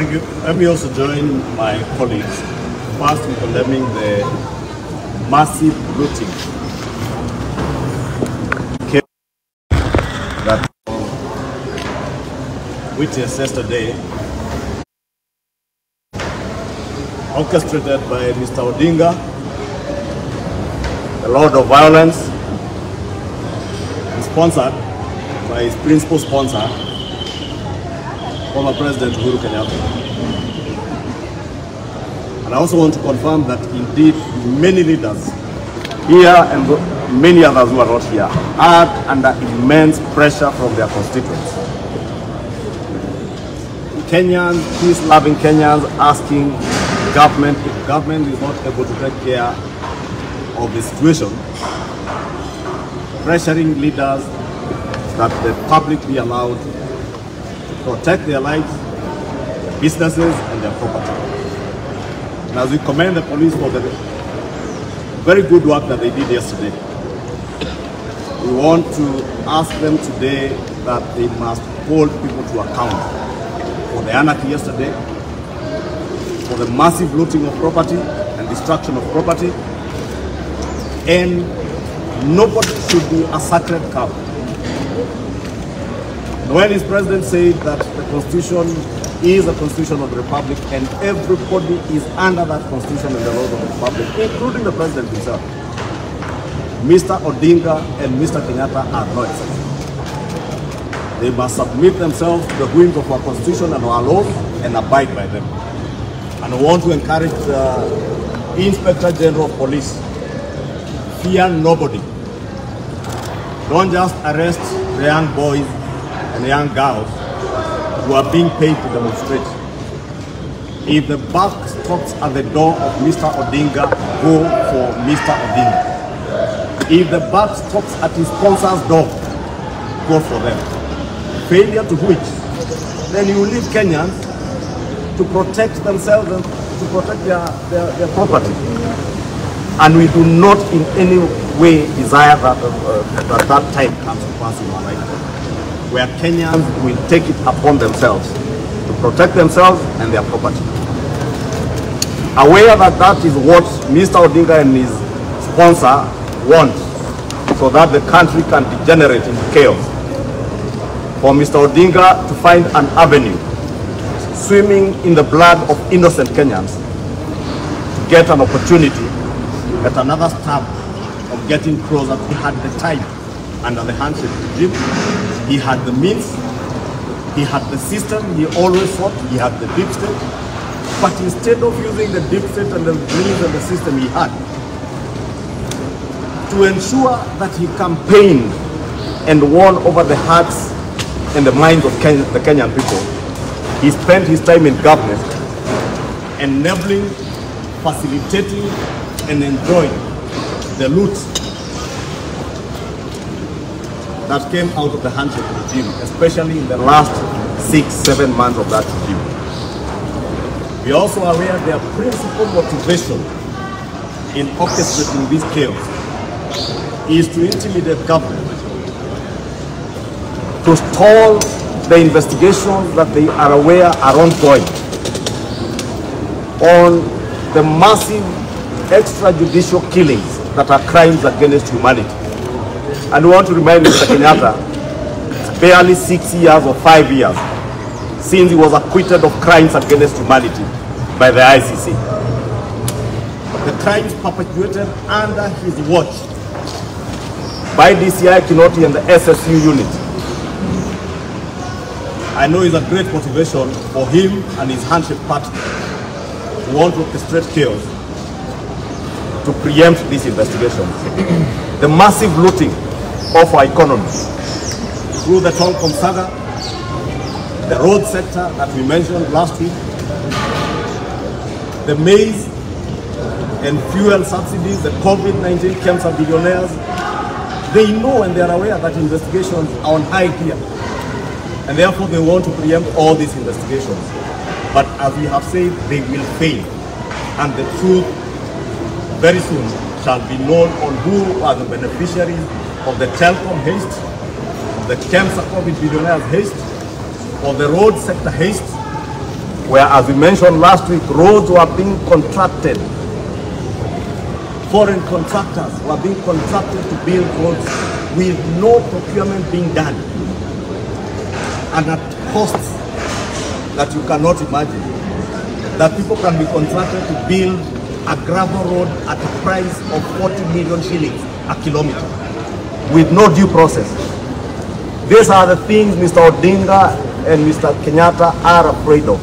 Thank you. Let me also join my colleagues first in condemning the massive looting that witnessed yesterday, orchestrated by Mr. Odinga, the Lord of Violence, sponsored by his principal sponsor, former President Uhuru Kenyatta. And I also want to confirm that indeed many leaders here and many others who are not here are under immense pressure from their constituents. Kenyans, peace-loving Kenyans asking government, if government is not able to take care of the situation, pressuring leaders that the public be allowed protect their lives, businesses and their property. And as we commend the police for the very good work that they did yesterday, we want to ask them today that they must hold people to account for the anarchy yesterday, for the massive looting of property and destruction of property, and nobody should be a sacred cow. When his president said that the constitution is a constitution of the republic and everybody is under that constitution and the laws of the republic, including the president himself, Mr. Odinga and Mr. Kenyatta are no exception. They must submit themselves to the whims of our constitution and our laws and abide by them. And I want to encourage the Inspector General of Police, fear nobody. Don't just arrest the young boys and young girls who are being paid to demonstrate. If the buck stops at the door of Mr. Odinga, go for Mr. Odinga. If the buck stops at his sponsor's door, go for them. Failure to which, then you leave Kenyans to protect themselves and to protect their, their, their property. And we do not in any way desire that uh, that, that time comes to pass in our lifetime where Kenyans will take it upon themselves to protect themselves and their property. Aware that that is what Mr. Odinga and his sponsor want, so that the country can degenerate into chaos. For Mr. Odinga to find an avenue swimming in the blood of innocent Kenyans to get an opportunity at another step of getting closer. to had the time under the handshake regime he had the means, he had the system, he always thought he had the deep state, but instead of using the deep state and the means and the system he had, to ensure that he campaigned and won over the hearts and the minds of Ken the Kenyan people, he spent his time in government enabling, facilitating, and enjoying the loot that came out of the handshake regime, especially in the last six, seven months of that regime. We are also are aware their principal motivation in orchestrating this chaos is to intimidate government, to stall the investigations that they are aware are ongoing on the massive extrajudicial killings that are crimes against humanity. And we want to remind Mr. Kenyatta, barely six years or five years since he was acquitted of crimes against humanity by the ICC. The crimes perpetuated under his watch by DCI Kinoti and the SSU unit. I know it's a great motivation for him and his handshake party to want to orchestrate chaos to preempt these investigations. the massive looting of our economy through the Telkom saga, the road sector that we mentioned last week, the maize and fuel subsidies, the COVID-19 cancer billionaires, they know and they are aware that investigations are on high here. And therefore they want to preempt all these investigations. But as we have said, they will fail. And the truth very soon shall be known on who are the beneficiaries of the telecom haste, of the cancer COVID billionaires haste, of the road sector haste, where, as we mentioned last week, roads were being contracted. Foreign contractors were being contracted to build roads with no procurement being done and at costs that you cannot imagine. That people can be contracted to build a gravel road at a price of 40 million shillings a kilometer with no due process. These are the things Mr. Odinga and Mr. Kenyatta are afraid of.